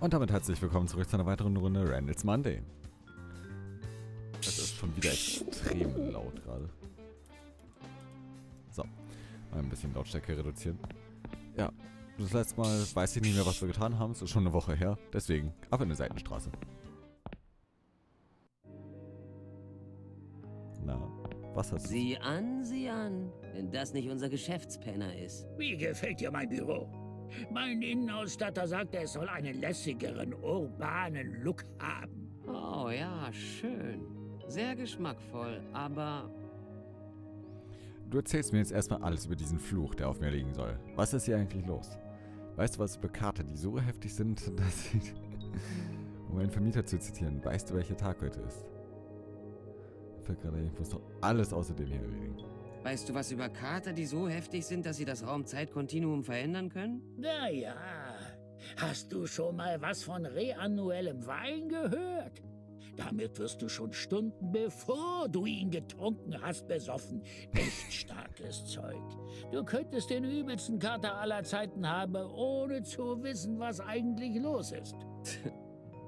Und damit herzlich willkommen zurück zu einer weiteren Runde Randall's Monday. Das ist schon wieder extrem laut gerade. So, mal ein bisschen Lautstärke reduzieren. Ja, das letzte Mal weiß ich nicht mehr, was wir getan haben. Es ist schon eine Woche her. Deswegen ab in eine Seitenstraße. Na, was hast du? Sieh an, sieh an, wenn das nicht unser Geschäftspenner ist. Wie gefällt dir mein Büro? Mein Innenausstatter sagte, es soll einen lässigeren, urbanen Look haben. Oh ja, schön. Sehr geschmackvoll, aber Du erzählst mir jetzt erstmal alles über diesen Fluch, der auf mir liegen soll. Was ist hier eigentlich los? Weißt du was über Karte, die so heftig sind, dass sie... um einen Vermieter zu zitieren, weißt du, welcher Tag heute ist? Fällt gerade ich muss doch alles außerdem hier erledigen. Weißt du was über Kater, die so heftig sind, dass sie das Raumzeitkontinuum verändern können? Naja, hast du schon mal was von reannuellem Wein gehört? Damit wirst du schon Stunden bevor du ihn getrunken hast besoffen. Echt starkes Zeug. Du könntest den übelsten Kater aller Zeiten haben, ohne zu wissen, was eigentlich los ist.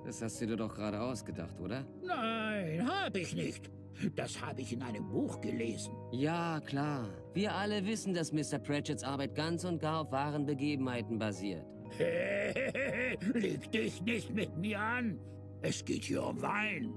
Das hast du dir doch gerade ausgedacht, oder? Nein, hab ich nicht. Das habe ich in einem Buch gelesen. Ja, klar. Wir alle wissen, dass Mr. Pratchett's Arbeit ganz und gar auf wahren Begebenheiten basiert. Leg dich nicht mit mir an. Es geht hier um Wein.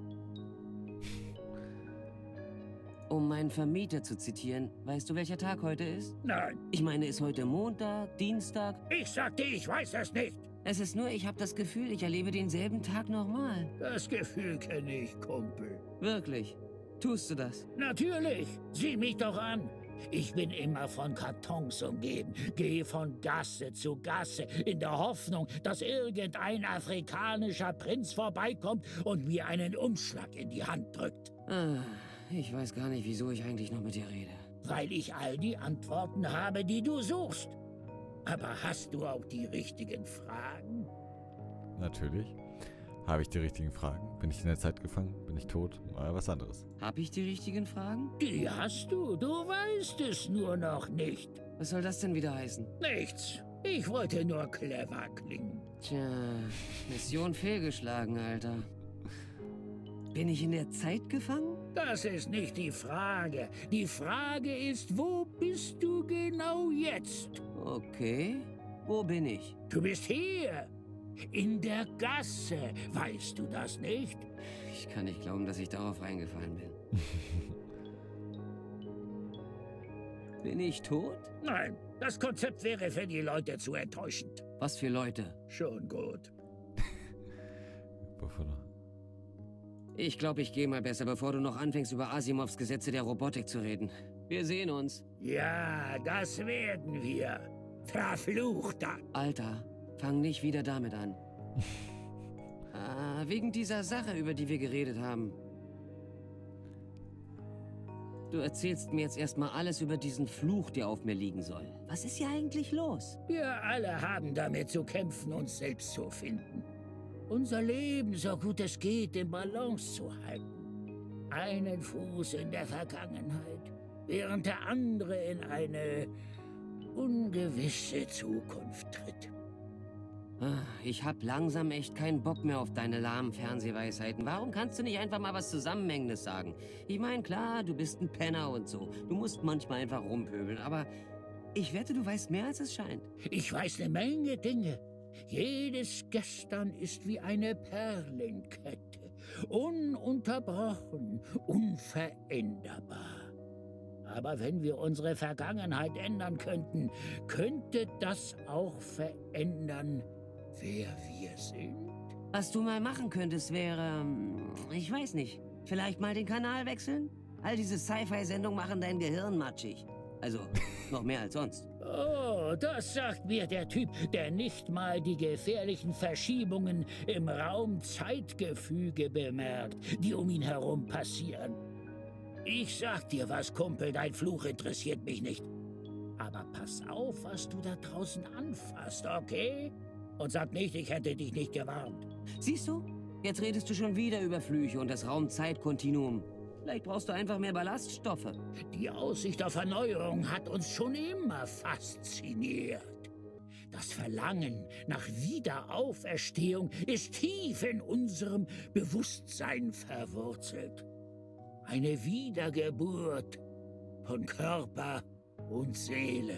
Um meinen Vermieter zu zitieren, weißt du, welcher Tag heute ist? Nein, Ich meine, ist heute Montag, Dienstag? ich sagte, ich weiß es nicht. Es ist nur, ich habe das Gefühl, ich erlebe denselben Tag nochmal. Das Gefühl kenne ich, Kumpel. Wirklich. Tust du das? Natürlich, sieh mich doch an. Ich bin immer von Kartons umgeben, gehe von Gasse zu Gasse in der Hoffnung, dass irgendein afrikanischer Prinz vorbeikommt und mir einen Umschlag in die Hand drückt. Ah, ich weiß gar nicht, wieso ich eigentlich noch mit dir rede. Weil ich all die Antworten habe, die du suchst. Aber hast du auch die richtigen Fragen? Natürlich. Habe ich die richtigen Fragen? Bin ich in der Zeit gefangen? Bin ich tot? Oder was anderes? Hab ich die richtigen Fragen? Die hast du, du weißt es nur noch nicht. Was soll das denn wieder heißen? Nichts. Ich wollte nur clever klingen. Tja, Mission fehlgeschlagen, Alter. Bin ich in der Zeit gefangen? Das ist nicht die Frage. Die Frage ist, wo bist du genau jetzt? Okay. Wo bin ich? Du bist hier. In der Gasse. Weißt du das nicht? Ich kann nicht glauben, dass ich darauf reingefallen bin. bin ich tot? Nein, das Konzept wäre für die Leute zu enttäuschend. Was für Leute? Schon gut. Ich glaube, ich gehe mal besser, bevor du noch anfängst, über Asimovs Gesetze der Robotik zu reden. Wir sehen uns. Ja, das werden wir. Verfluchter. Alter, fang nicht wieder damit an. ah, wegen dieser Sache, über die wir geredet haben. Du erzählst mir jetzt erstmal alles über diesen Fluch, der auf mir liegen soll. Was ist hier eigentlich los? Wir alle haben damit zu kämpfen, uns selbst zu finden. Unser Leben, so gut es geht, in Balance zu halten. Einen Fuß in der Vergangenheit, während der andere in eine ungewisse Zukunft tritt. Ah, Ich hab langsam echt keinen Bock mehr auf deine lahmen Fernsehweisheiten. Warum kannst du nicht einfach mal was Zusammenhängendes sagen? Ich meine, klar, du bist ein Penner und so. Du musst manchmal einfach rumpöbeln, aber ich wette, du weißt mehr, als es scheint. Ich weiß eine Menge Dinge. Jedes Gestern ist wie eine Perlenkette, ununterbrochen, unveränderbar. Aber wenn wir unsere Vergangenheit ändern könnten, könnte das auch verändern, wer wir sind. Was du mal machen könntest, wäre, ähm, ich weiß nicht, vielleicht mal den Kanal wechseln? All diese Sci-Fi-Sendungen machen dein Gehirn matschig. Also, noch mehr als sonst. Oh, das sagt mir der Typ, der nicht mal die gefährlichen Verschiebungen im Raum-Zeitgefüge bemerkt, die um ihn herum passieren. Ich sag dir was, Kumpel, dein Fluch interessiert mich nicht. Aber pass auf, was du da draußen anfasst, okay? Und sag nicht, ich hätte dich nicht gewarnt. Siehst du? Jetzt redest du schon wieder über Flüche und das Raum-Zeit-Kontinuum. Vielleicht brauchst du einfach mehr Ballaststoffe. Die Aussicht auf Erneuerung hat uns schon immer fasziniert. Das Verlangen nach Wiederauferstehung ist tief in unserem Bewusstsein verwurzelt. Eine Wiedergeburt von Körper und Seele.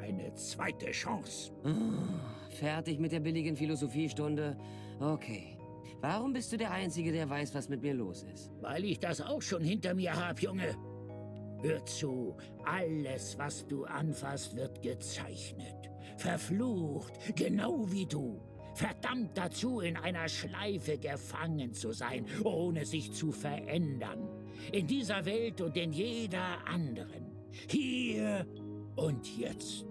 Eine zweite Chance. Fertig mit der billigen Philosophiestunde? Okay. Warum bist du der Einzige, der weiß, was mit mir los ist? Weil ich das auch schon hinter mir hab, Junge. Hör zu, alles, was du anfasst, wird gezeichnet. Verflucht, genau wie du. Verdammt dazu, in einer Schleife gefangen zu sein, ohne sich zu verändern. In dieser Welt und in jeder anderen. Hier und jetzt.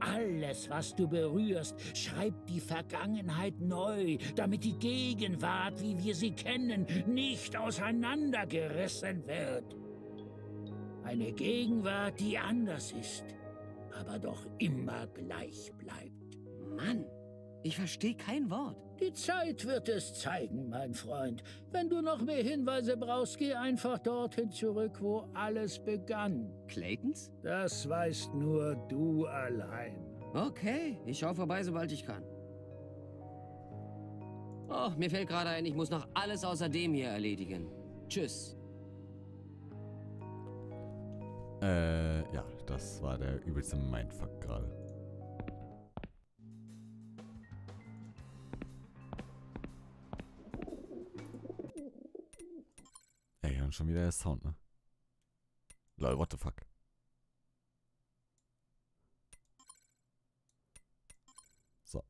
Alles, was du berührst, schreibt die Vergangenheit neu, damit die Gegenwart, wie wir sie kennen, nicht auseinandergerissen wird. Eine Gegenwart, die anders ist, aber doch immer gleich bleibt. Mann, ich verstehe kein Wort. Die Zeit wird es zeigen, mein Freund. Wenn du noch mehr Hinweise brauchst, geh einfach dorthin zurück, wo alles begann. Claytons? Das weißt nur du allein. Okay, ich schau vorbei, sobald ich kann. Oh, mir fällt gerade ein, ich muss noch alles außer dem hier erledigen. Tschüss. Äh, ja, das war der übelste Mindfuck gerade. Schon wieder der Sound, ne? Lol, what the fuck? So.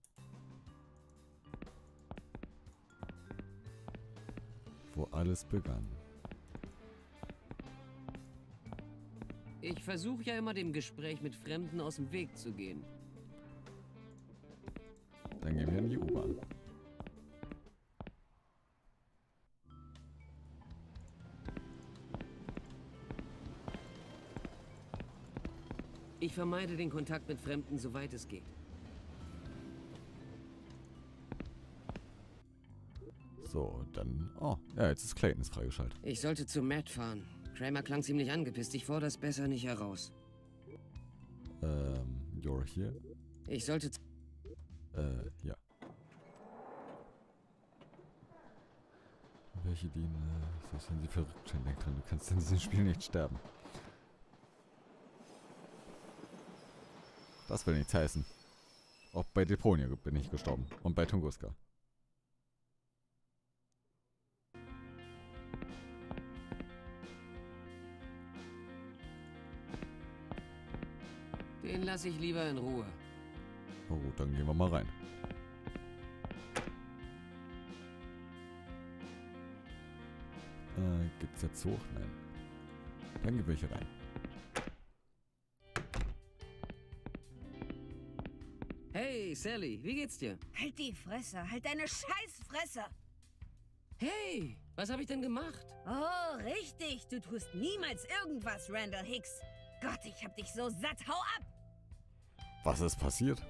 Wo alles begann. Ich versuche ja immer dem Gespräch mit Fremden aus dem Weg zu gehen. Ich vermeide den Kontakt mit Fremden, soweit es geht. So, dann... Oh, ja, jetzt ist Claytons freigeschaltet. Ich sollte zu Matt fahren. Kramer klang ziemlich angepisst. Ich fordere das besser nicht heraus. Ähm, you're here? Ich sollte... Äh, ja. Welche dienen, äh, selbst wenn sie verrückt scheinen, denk dran, du kannst in diesem Spiel nicht sterben. Das will nichts heißen. Auch bei Deponia bin ich gestorben. Und bei Tunguska. Den lasse ich lieber in Ruhe. Oh gut, dann gehen wir mal rein. Äh, gibt's jetzt hoch? Nein. Dann gehen wir hier rein. Sally, wie geht's dir? Halt die Fresse, halt deine Scheißfresse. Hey, was habe ich denn gemacht? Oh, richtig, du tust niemals irgendwas, Randall Hicks. Gott, ich hab dich so satt, hau ab. Was ist passiert?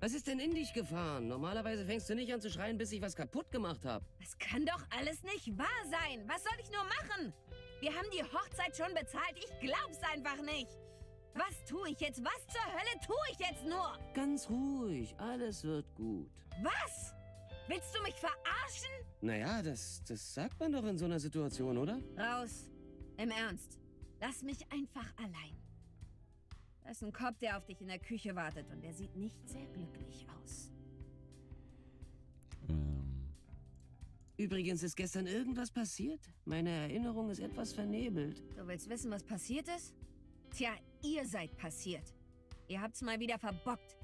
Was ist denn in dich gefahren? Normalerweise fängst du nicht an zu schreien, bis ich was kaputt gemacht habe. Das kann doch alles nicht wahr sein. Was soll ich nur machen? Wir haben die Hochzeit schon bezahlt, ich glaub's einfach nicht. Was tue ich jetzt? Was zur Hölle tue ich jetzt nur? Ganz ruhig, alles wird gut. Was? Willst du mich verarschen? Naja, das, das sagt man doch in so einer Situation, oder? Raus. Im Ernst. Lass mich einfach allein. Da ist ein Kopf, der auf dich in der Küche wartet und der sieht nicht sehr glücklich aus. Ähm, Übrigens ist gestern irgendwas passiert. Meine Erinnerung ist etwas vernebelt. Du willst wissen, was passiert ist? Tja, ihr seid passiert. Ihr habt's mal wieder verbockt.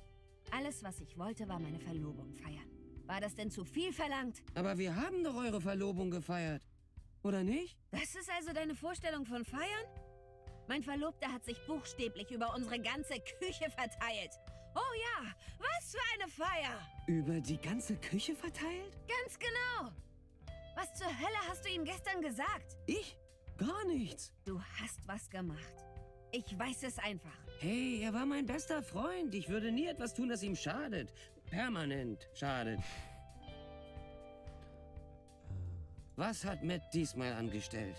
Alles, was ich wollte, war meine Verlobung feiern. War das denn zu viel verlangt? Aber wir haben doch eure Verlobung gefeiert. Oder nicht? Das ist also deine Vorstellung von feiern? Mein Verlobter hat sich buchstäblich über unsere ganze Küche verteilt. Oh ja, was für eine Feier! Über die ganze Küche verteilt? Ganz genau! Was zur Hölle hast du ihm gestern gesagt? Ich? Gar nichts. Du hast was gemacht. Ich weiß es einfach. Hey, er war mein bester Freund. Ich würde nie etwas tun, das ihm schadet. Permanent schadet. Was hat Matt diesmal angestellt?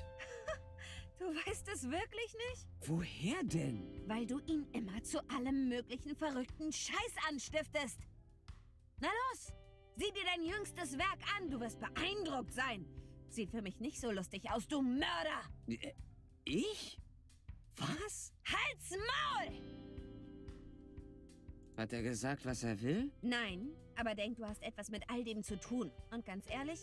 Du Du weißt es wirklich nicht? Woher denn? Weil du ihn immer zu allem möglichen verrückten Scheiß anstiftest. Na los, sieh dir dein jüngstes Werk an. Du wirst beeindruckt sein. Sieht für mich nicht so lustig aus, du Mörder. Äh, Ich? Was? Halt's Maul! Hat er gesagt, was er will? Nein, aber denk, du hast etwas mit all dem zu tun. Und ganz ehrlich,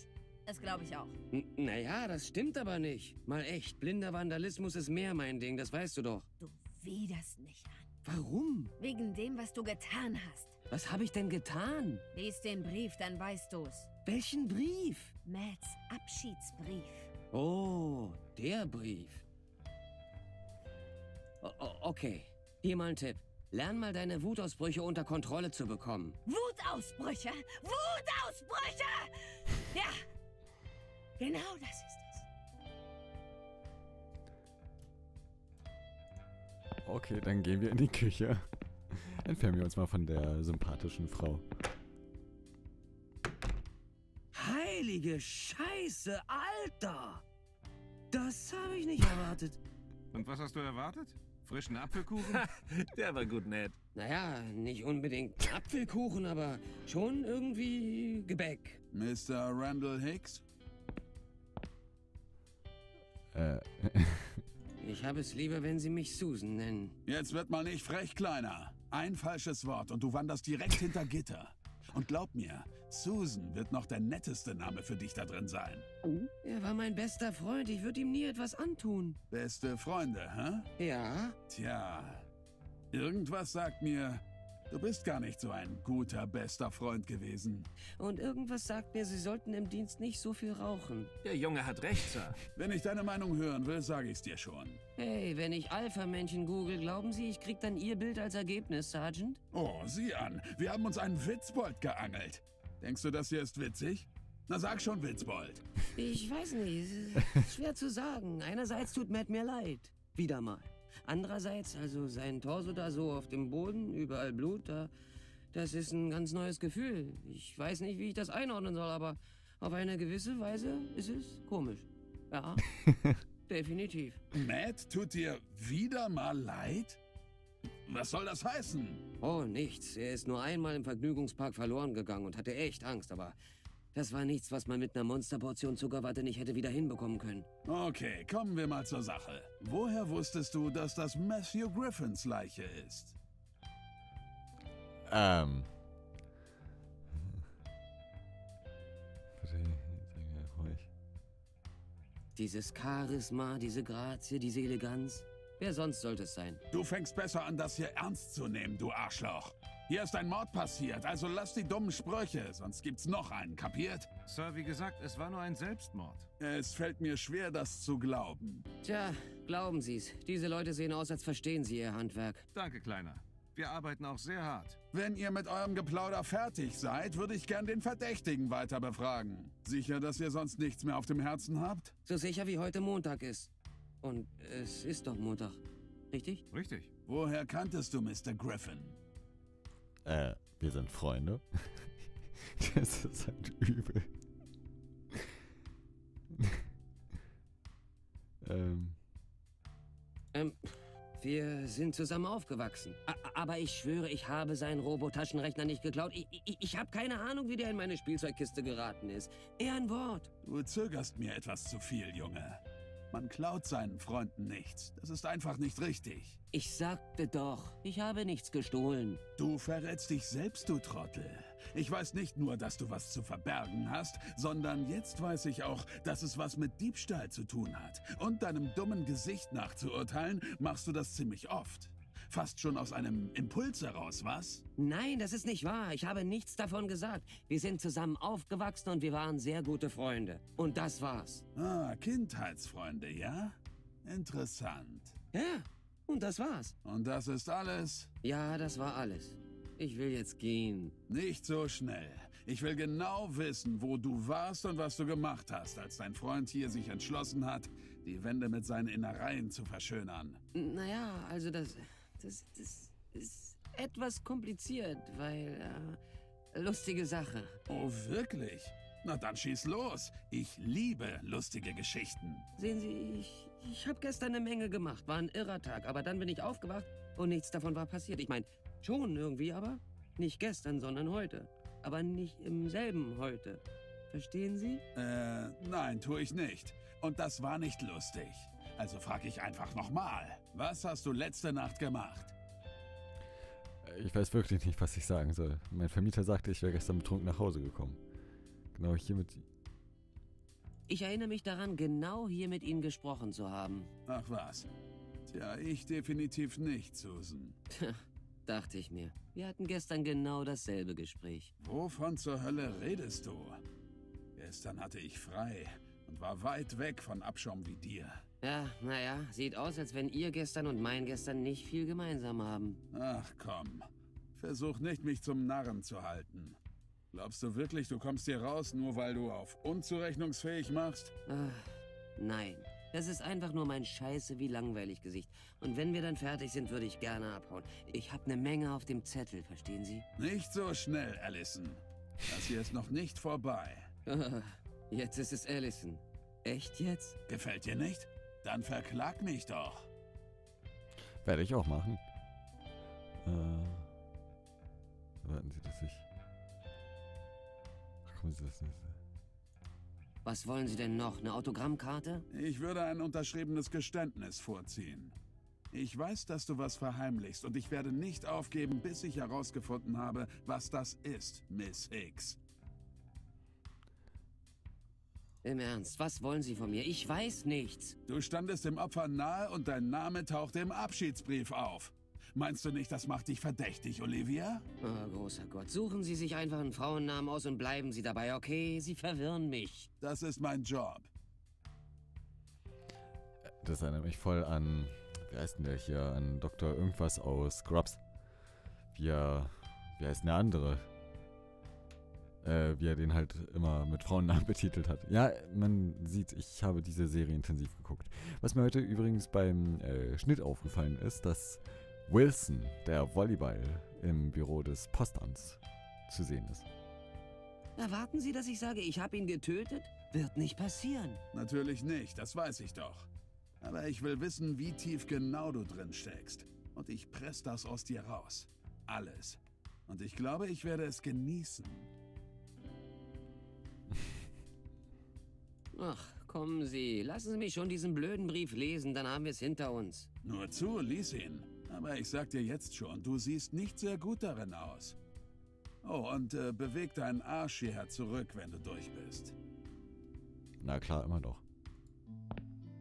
das glaube ich auch. N naja, das stimmt aber nicht. Mal echt, blinder Vandalismus ist mehr mein Ding, das weißt du doch. Du widerst mich an. Warum? Wegen dem, was du getan hast. Was habe ich denn getan? Lies den Brief, dann weißt du's. Welchen Brief? Mads Abschiedsbrief. Oh, der Brief. Okay, hier mal ein Tipp. Lern mal deine Wutausbrüche unter Kontrolle zu bekommen. Wutausbrüche! Wutausbrüche! Ja, genau das ist es. Okay, dann gehen wir in die Küche. Entfernen wir uns mal von der sympathischen Frau. Heilige Scheiße, Alter! Das habe ich nicht erwartet. Und was hast du erwartet? Frischen Apfelkuchen? Der war gut nett. Naja, nicht unbedingt Apfelkuchen, aber schon irgendwie Gebäck. Mr. Randall Hicks? Äh, Ich habe es lieber, wenn Sie mich Susan nennen. Jetzt wird mal nicht frech, Kleiner. Ein falsches Wort und du wanderst direkt hinter Gitter. Und glaub mir, Susan wird noch der netteste Name für dich da drin sein. Er war mein bester Freund, ich würde ihm nie etwas antun. Beste Freunde, hä? Ja, Tja, irgendwas sagt mir, du bist gar nicht so ein guter, bester Freund gewesen. und irgendwas sagt mir, Sie sollten im Dienst nicht so viel rauchen. Der Junge hat recht, Sir. Wenn ich deine Meinung hören will, sage ich's dir schon. Hey, wenn ich Alpha-Männchen google, glauben Sie, ich krieg dann Ihr Bild als Ergebnis, Sergeant? Oh, sieh an, wir haben uns einen Witzbold geangelt. Denkst du, das hier ist witzig? Na sag schon, Witzbold. Ich weiß nicht, schwer zu sagen. Einerseits tut Matt mir leid. Wieder mal. Andererseits, also sein Torso da so auf dem Boden, überall Blut, da, das ist ein ganz neues Gefühl. Ich weiß nicht, wie ich das einordnen soll, aber auf eine gewisse Weise ist es komisch. Ja, definitiv. Matt tut dir wieder mal leid? Was soll das heißen? Oh, nichts. Er ist nur einmal im Vergnügungspark verloren gegangen und hatte echt Angst, aber das war nichts, was man mit einer Monsterportion Zuckerwatte nicht hätte wieder hinbekommen können. Okay, kommen wir mal zur Sache. Woher wusstest du, dass das Matthew Griffins Leiche ist? ähm. Dieses Charisma, diese Grazie, diese Eleganz. Wer sonst sollte es sein? Du fängst besser an, das hier ernst zu nehmen, du Arschloch. Hier ist ein Mord passiert, also lass die dummen Sprüche, sonst gibt's noch einen, kapiert? Sir, wie gesagt, es war nur ein Selbstmord. Es fällt mir schwer, das zu glauben. Tja, glauben Sie's. Diese Leute sehen aus, als verstehen sie ihr Handwerk. Danke, Kleiner. Wir arbeiten auch sehr hart. Wenn ihr mit eurem Geplauder fertig seid, würde ich gern den Verdächtigen weiter befragen. Sicher, dass ihr sonst nichts mehr auf dem Herzen habt? So sicher wie heute Montag ist. Und es ist doch Montag. Richtig? Richtig. Woher kanntest du Mr. Griffin? Äh, wir sind Freunde. das ist halt übel. ähm, Ähm, wir sind zusammen aufgewachsen. A aber ich schwöre, ich habe seinen Robotaschenrechner nicht geklaut. Ich, ich, ich habe keine Ahnung, wie der in meine Spielzeugkiste geraten ist. Eher ein Wort. Du zögerst mir etwas zu viel, Junge. Man klaut seinen Freunden nichts. Das ist einfach nicht richtig. Ich sagte doch, ich habe nichts gestohlen. Du verrätst dich selbst, du Trottel. Ich weiß nicht nur, dass du was zu verbergen hast, sondern jetzt weiß ich auch, dass es was mit Diebstahl zu tun hat. Und deinem dummen Gesicht nachzuurteilen, machst du das ziemlich oft. Fast schon aus einem Impuls heraus, was? Nein, das ist nicht wahr. Ich habe nichts davon gesagt. Wir sind zusammen aufgewachsen und wir waren sehr gute Freunde. Und das war's. Ah, Kindheitsfreunde, ja? Interessant. Ja, und das war's. Und das ist alles? Ja, das war alles. Ich will jetzt gehen. Nicht so schnell. Ich will genau wissen, wo du warst und was du gemacht hast, als dein Freund hier sich entschlossen hat, die Wände mit seinen Innereien zu verschönern. Naja, also das, das, das ist etwas kompliziert, weil, äh, lustige Sache. Oh, wirklich? Na dann schieß los. Ich liebe lustige Geschichten. Sehen Sie, ich, Ich habe gestern eine Menge gemacht, war ein irrer Tag, aber dann bin ich aufgewacht und nichts davon war passiert. Ich meine, schon irgendwie, aber nicht gestern, sondern heute. Aber nicht im selben heute. Verstehen Sie? Äh, nein, tue ich nicht. Und das war nicht lustig. Also frage ich einfach nochmal. Was hast du letzte Nacht gemacht? Äh, Ich weiß wirklich nicht, was ich sagen soll. Mein Vermieter sagte, ich wäre gestern betrunken nach Hause gekommen. Genau hiermit. Ich erinnere mich daran, genau hier mit Ihnen gesprochen zu haben. Ach was. Tja, ich definitiv nicht, Susan. Dachte ich mir. Wir hatten gestern genau dasselbe Gespräch. Wovon zur Hölle redest du? Gestern hatte ich frei und war weit weg von Abschaum wie dir. Ja, naja, sieht aus, als wenn ihr gestern und mein gestern nicht viel gemeinsam haben. Ach komm. Versuch nicht, mich zum Narren zu halten. Glaubst du wirklich, du kommst hier raus, nur weil du auf unzurechnungsfähig machst? Ah, nein. Das ist einfach nur mein Scheiße wie langweilig Gesicht. Und wenn wir dann fertig sind, würde ich gerne abhauen. Ich habe eine Menge auf dem Zettel, verstehen Sie? Nicht so schnell, Allison. Das hier ist noch nicht vorbei. Jetzt ist es Allison. Echt jetzt? Gefällt dir nicht? Dann verklag mich doch. Werde ich auch machen. Äh. Warten Sie, dass ich. Ach, kommen Sie das nächste. Was wollen Sie denn noch? Eine Autogrammkarte? Ich würde ein unterschriebenes Geständnis vorziehen. Ich weiß, dass du was verheimlichst und ich werde nicht aufgeben, bis ich herausgefunden habe, was das ist, Miss Hicks. Im Ernst, was wollen Sie von mir? Ich weiß nichts. Du standest dem Opfer nahe und dein Name tauchte im Abschiedsbrief auf. Meinst du nicht, das macht dich verdächtig, Olivia? Oh, großer Gott. Suchen Sie sich einfach einen Frauennamen aus und bleiben Sie dabei, okay? Sie verwirren mich. Das ist mein Job. Das erinnert mich voll an. Wie heißt denn der hier? An Dr. Irgendwas aus Scrubs. Wie. Wie heißt denn der andere? Äh, wie er den halt immer mit Frauennamen betitelt hat. Ja, man sieht, ich habe diese Serie intensiv geguckt. Was mir heute übrigens beim äh, Schnitt aufgefallen ist, dass Wilson, der Volleyball im Büro des Postamts, zu sehen ist. Erwarten Sie, dass ich sage, ich habe ihn getötet? Wird nicht passieren. Natürlich nicht, das weiß ich doch. Aber ich will wissen, wie tief genau du drin steckst. Und ich press das aus dir raus. Alles. Und ich glaube, ich werde es genießen. Ach, kommen Sie. Lassen Sie mich schon diesen blöden Brief lesen, dann haben wir es hinter uns. Nur zu, lies ihn. Aber ich sag dir jetzt schon, du siehst nicht sehr gut darin aus. Oh, und äh, beweg deinen Arsch hierher zurück, wenn du durch bist. Na klar, immer noch.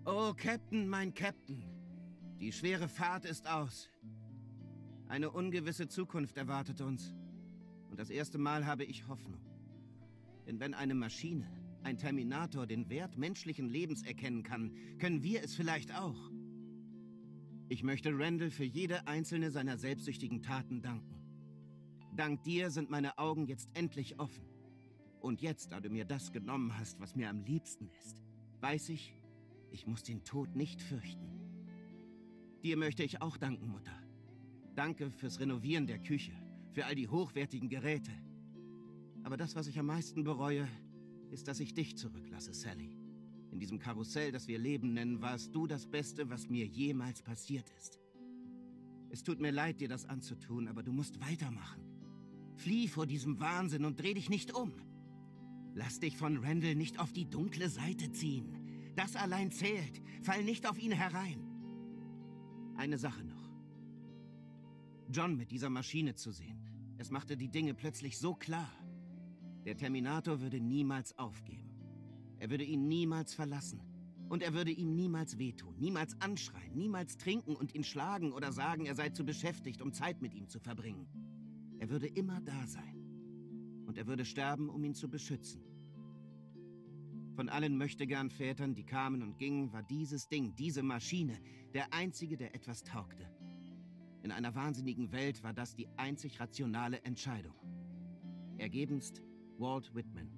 Oh, Captain, mein Captain. Die schwere Fahrt ist aus. Eine ungewisse Zukunft erwartet uns. Und das erste Mal habe ich Hoffnung. Denn wenn eine Maschine, ein Terminator, den Wert menschlichen Lebens erkennen kann, können wir es vielleicht auch. Ich möchte Randall für jede einzelne seiner selbstsüchtigen Taten danken. Dank dir sind meine Augen jetzt endlich offen. Und jetzt, da du mir das genommen hast, was mir am liebsten ist, weiß ich, ich muss den Tod nicht fürchten. Dir möchte ich auch danken, Mutter. Danke fürs Renovieren der Küche, für all die hochwertigen Geräte. Aber das, was ich am meisten bereue, ist, dass ich dich zurücklasse, Sally. In diesem Karussell, das wir Leben nennen, warst du das Beste, was mir jemals passiert ist. Es tut mir leid, dir das anzutun, aber du musst weitermachen. Flieh vor diesem Wahnsinn und dreh dich nicht um. Lass dich von Randall nicht auf die dunkle Seite ziehen. Das allein zählt. Fall nicht auf ihn herein. Eine Sache noch. John mit dieser Maschine zu sehen. Es machte die Dinge plötzlich so klar. Der Terminator würde niemals aufgeben. Er würde ihn niemals verlassen. Und er würde ihm niemals wehtun, niemals anschreien, niemals trinken und ihn schlagen oder sagen, er sei zu beschäftigt, um Zeit mit ihm zu verbringen. Er würde immer da sein. Und er würde sterben, um ihn zu beschützen. Von allen möchtegern Vätern, die kamen und gingen, war dieses Ding, diese Maschine, der einzige, der etwas taugte. In einer wahnsinnigen Welt war das die einzig rationale Entscheidung. Ergebenst Walt Whitman.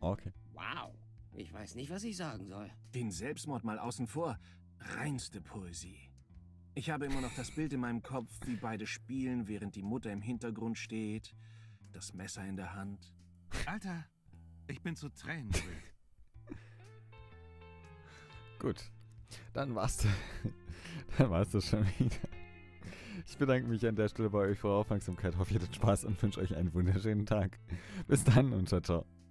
Okay. Wow. Ich weiß nicht, was ich sagen soll. Den Selbstmord mal außen vor. Reinste Poesie. Ich habe immer noch das Bild in meinem Kopf, wie beide spielen, während die Mutter im Hintergrund steht, das Messer in der Hand. Alter, ich bin zu Tränen. Gut. Dann war's, dann war's das schon wieder. Ich bedanke mich an der Stelle bei euch für eure Aufmerksamkeit, hoffe ihr hattet Spaß und wünsche euch einen wunderschönen Tag. Bis dann und ciao, ciao.